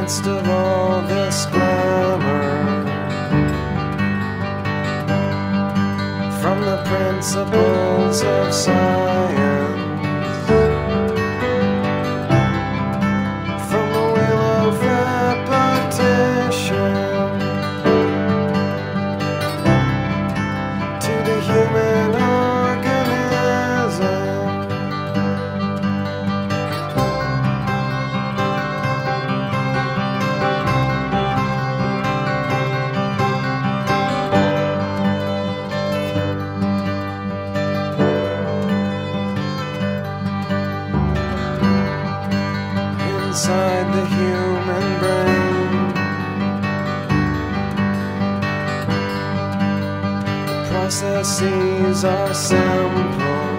midst of all this glamour. From the principles of science. Inside the human brain. The processes are simple.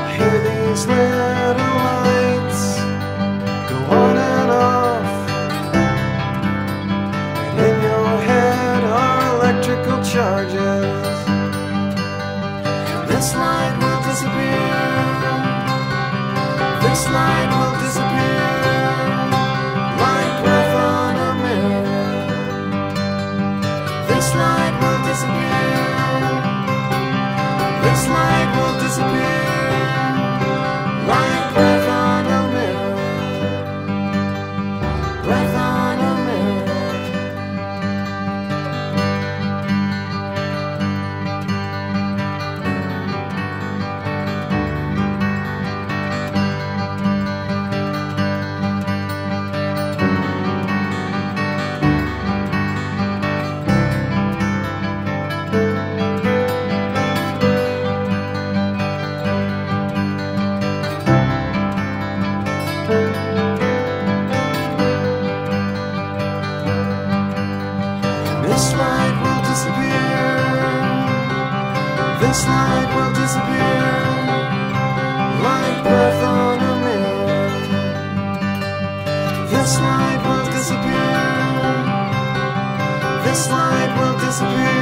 I hear these little lights go on and off, and in your head are electrical charges. And this light will disappear. This This light will disappear like breath on a mirror. This light will disappear. This light will disappear